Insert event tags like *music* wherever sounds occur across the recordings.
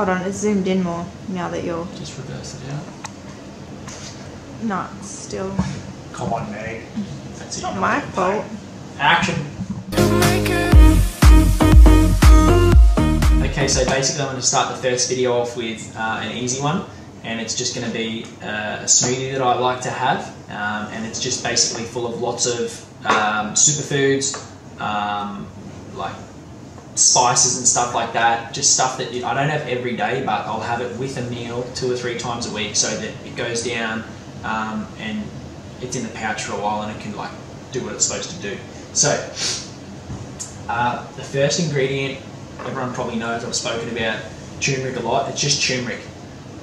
Hold on, it's zoomed in more now that you're Just reverse it out. not still. Come on, Meg. That's it. not my fault. Action. Okay, so basically I'm going to start the first video off with uh, an easy one and it's just going to be uh, a smoothie that I like to have um, and it's just basically full of lots of um, superfoods um, like spices and stuff like that just stuff that I don't have every day but I'll have it with a meal two or three times a week so that it goes down um, and it's in the pouch for a while and it can like do what it's supposed to do so uh, the first ingredient everyone probably knows I've spoken about turmeric a lot. It's just turmeric,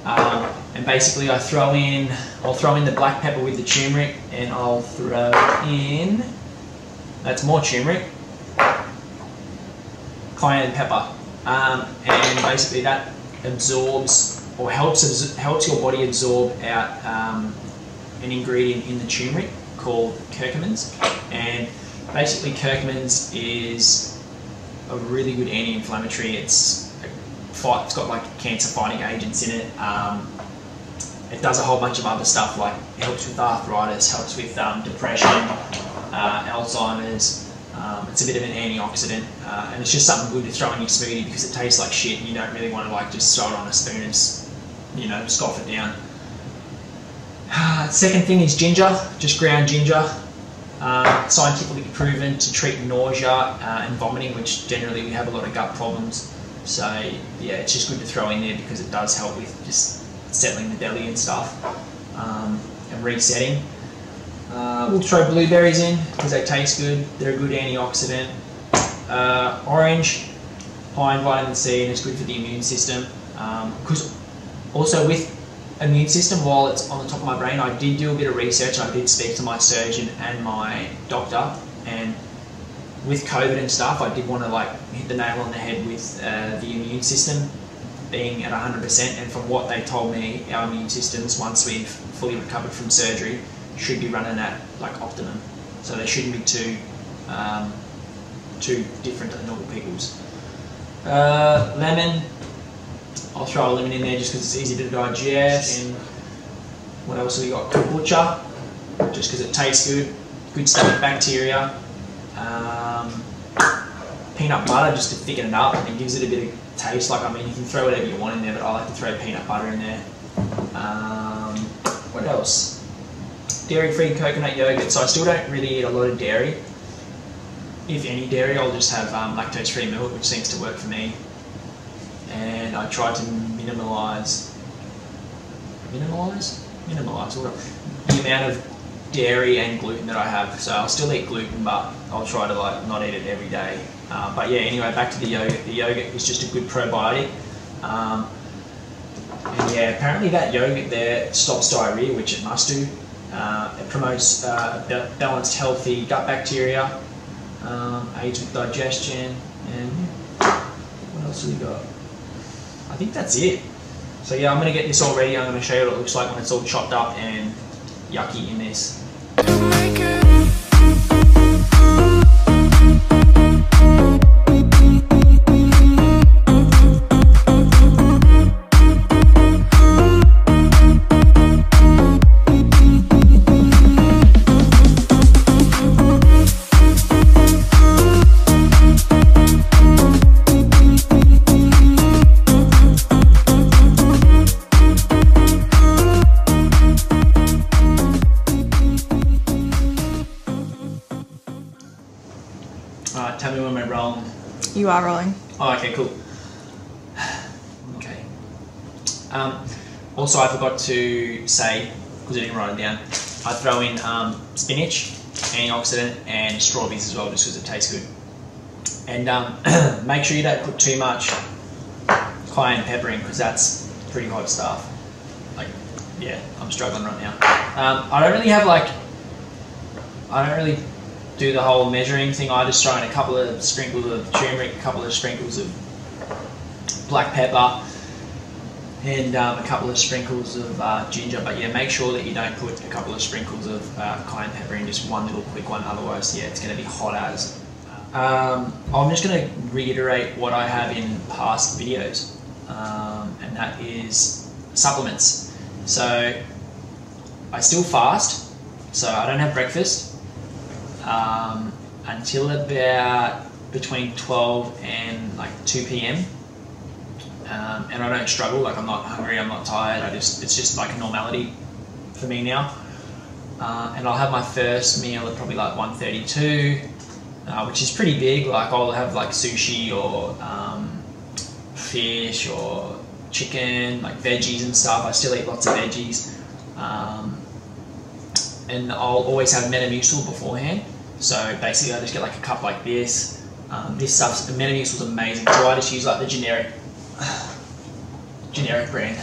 um, and basically I throw in I'll throw in the black pepper with the turmeric, and I'll throw in that's more turmeric, cayenne pepper, um, and basically that absorbs or helps helps your body absorb out um, an ingredient in the turmeric called curcumins, and basically curcumins is a really good anti-inflammatory. It's fight. It's got like cancer-fighting agents in it. Um, it does a whole bunch of other stuff like helps with arthritis, helps with um, depression, uh, Alzheimer's. Um, it's a bit of an antioxidant, uh, and it's just something good to throw in your smoothie because it tastes like shit. And you don't really want to like just throw it on a spoon and you know scoff it down. *sighs* Second thing is ginger, just ground ginger. Uh, scientifically proven to treat nausea uh, and vomiting, which generally we have a lot of gut problems. So yeah, it's just good to throw in there because it does help with just settling the belly and stuff um, and resetting. Uh, we'll throw blueberries in because they taste good. They're a good antioxidant. Uh, orange, high in vitamin C and it's good for the immune system. Because also with immune system, while it's on the top of my brain, I did do a bit of research. I did speak to my surgeon and my doctor, and with COVID and stuff, I did want to like hit the nail on the head with uh, the immune system being at 100%. And from what they told me, our immune systems, once we've fully recovered from surgery, should be running at like optimum. So they shouldn't be too um, too different than normal people's. Uh, lemon, I'll throw a lemon in there just because it's easy to digest. And what else have we got? Kombucha, just because it tastes good. Good stuff stomach bacteria. Um, peanut butter just to thicken it up and gives it a bit of taste. Like I mean, you can throw whatever you want in there, but I like to throw peanut butter in there. Um, what else? Dairy-free coconut yogurt. So I still don't really eat a lot of dairy. If any dairy, I'll just have um, lactose-free milk, which seems to work for me and I try to minimalise, minimalise, minimalise the amount of dairy and gluten that I have. So I'll still eat gluten, but I'll try to like not eat it every day. Uh, but yeah, anyway, back to the yogurt. The yogurt is just a good probiotic. Um, and yeah, apparently that yogurt there stops diarrhea, which it must do. Uh, it promotes uh, balanced, healthy gut bacteria, um, aids with digestion, and what else have we got? I think that's it. So yeah, I'm gonna get this all ready. I'm gonna show you what it looks like when it's all chopped up and yucky in this. Tell me when we're rolling. You are rolling. Oh, okay, cool. Okay. Um, also, I forgot to say, because I didn't write it down, I throw in um, spinach, antioxidant, and strawberries as well, just because it tastes good. And um, *clears throat* make sure you don't put too much cayenne pepper in, because that's pretty hot stuff. Like, yeah, I'm struggling right now. Um, I don't really have like, I don't really do the whole measuring thing. I just throw in a couple of sprinkles of turmeric, a couple of sprinkles of black pepper, and um, a couple of sprinkles of uh, ginger. But yeah, make sure that you don't put a couple of sprinkles of uh, cayenne pepper in, just one little quick one. Otherwise, yeah, it's going to be hot as. Um, I'm just going to reiterate what I have in past videos. um, and that is supplements. So I still fast, so I don't have breakfast um, until about between 12 and like 2 p.m. Um, and I don't struggle. Like I'm not hungry. I'm not tired. I just it's just like a normality for me now. Uh, and I'll have my first meal at probably like 1:32, uh, which is pretty big. Like I'll have like sushi or um, fish or chicken, like veggies and stuff. I still eat lots of veggies. Um, and I'll always have Metamucil beforehand. So basically, I just get like a cup like this. Um, this stuff's the Metamucil's amazing. So I just use like the generic, *sighs* generic brand.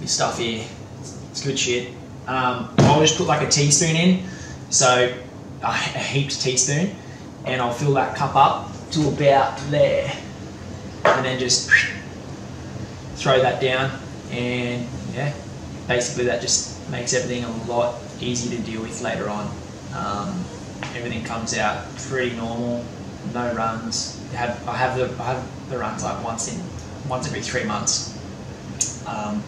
This stuff here, it's good shit. Um, I'll just put like a teaspoon in, so a, a heaped teaspoon, and I'll fill that cup up to about there, and then just *sniffs* throw that down, and yeah, basically that just makes everything a lot easier to deal with later on. Um, everything comes out pretty normal, no runs. I have I have the I have the runs like once in once every three months. Um,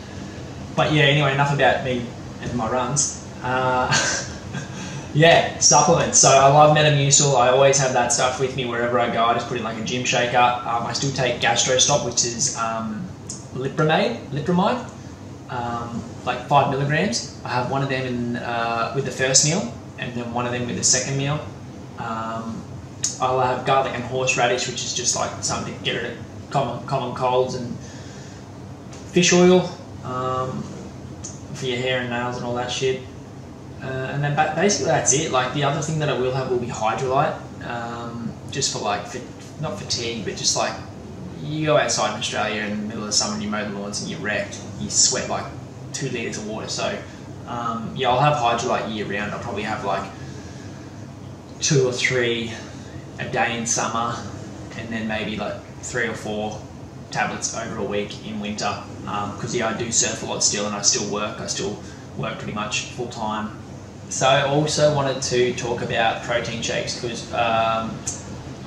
but yeah, anyway, enough about me and my runs. Uh, *laughs* yeah, supplements. So I love Metamucil. I always have that stuff with me wherever I go. I just put in like a gym shaker. Um, I still take GastroStop, which is um, Lipramide, Lipramide, um, like five milligrams. I have one of them in uh, with the first meal, and then one of them with the second meal. Um, I'll have garlic and horseradish, which is just like something to get rid of common common colds and fish oil um, for your hair and nails and all that shit. Uh, and then ba- basically that's it. Like the other thing that I will have will be Hydralyte, um, just for like fa- not fatigue, but just like you go outside in Australia in the middle of summer and you mow the lawns and you're wrecked. You sweat like two liters of water. So um, yeah, I'll have Hydralyte year round. I'll probably have like two or three a day in summer, and then maybe like three or four tablets over a week in winter. Because yeah, I do surf a lot still, and I still work. I still work pretty much full time. So I also wanted to talk about protein shakes because um,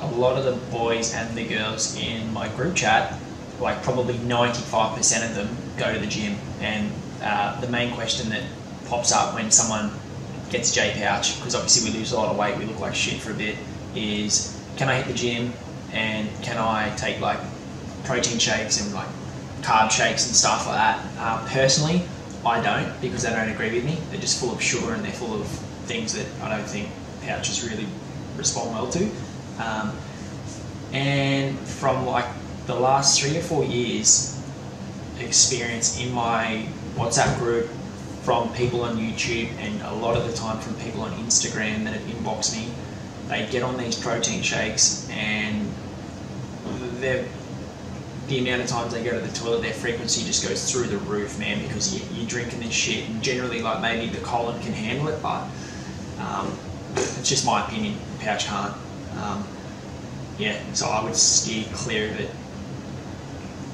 a lot of the boys and the girls in my group chat, like probably 95% of them, go to the gym. And uh, the main question that pops up when someone gets J pouch, because obviously we lose a lot of weight, we look like shit for a bit, is can I hit the gym and can I take like protein shakes and like carb shakes and stuff like that? Uh, personally, I don't because they don't agree with me. They're just full of sugar and they're full of things that I don't think pouches really respond well to. Um, and from like the last three or four years experience in my WhatsApp group from people on YouTube and a lot of the time from people on Instagram that have inboxed me, they get on these protein shakes and the amount of times they go to the toilet, their frequency just goes through the roof, man, because you, you're drinking this shit. And generally, like maybe the colon can handle it, but um, it's just my opinion. Pouch can't. Um, yeah, so I would steer clear of it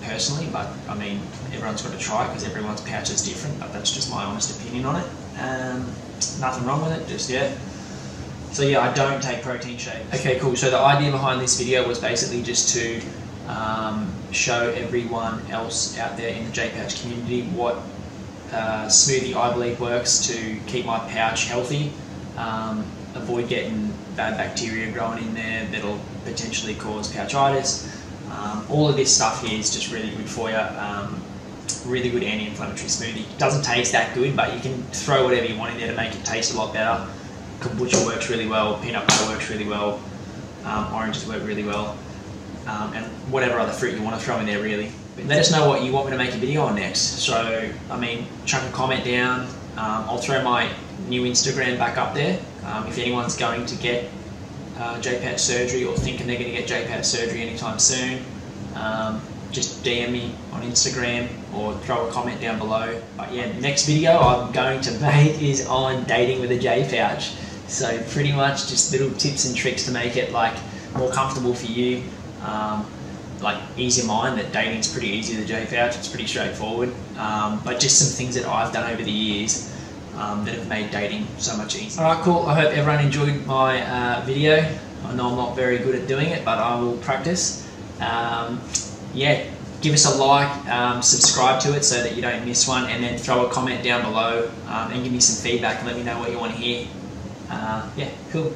personally, but I mean, everyone's got to try it because everyone's pouch is different, but that's just my honest opinion on it. Um, nothing wrong with it, just yeah. So yeah, I don't take protein shakes. Okay, cool. So the idea behind this video was basically just to um, show everyone else out there in the J Pouch community what uh, smoothie I believe works to keep my pouch healthy, um, avoid getting bad bacteria growing in there that'll potentially cause pouchitis. Um, all of this stuff here is just really good for you. Um, really good anti-inflammatory smoothie. Doesn't taste that good, but you can throw whatever you want in there to make it taste a lot better. Kombucha works really well. Peanut butter works really well. Um, oranges work really well um, and whatever other fruit you want to throw in there really. But let us know what you want me to make a video on next. So, I mean, chuck a comment down. Um, I'll throw my new Instagram back up there. Um, if anyone's going to get uh, J-Pouch surgery or thinking they're going to get J-Pouch surgery anytime soon, um, just DM me on Instagram or throw a comment down below. But yeah, next video I'm going to make is on dating with a J-Pouch. So pretty much just little tips and tricks to make it like more comfortable for you um, like ease your mind that dating's pretty easy with J Pouch. It's pretty straightforward. Um, but just some things that I've done over the years um, that have made dating so much easier. All right, cool. I hope everyone enjoyed my uh, video. I know I'm not very good at doing it, but I will practice. Um, yeah, give us a like, um, subscribe to it so that you don't miss one, and then throw a comment down below um, and give me some feedback and let me know what you want to hear. Uh, yeah, cool.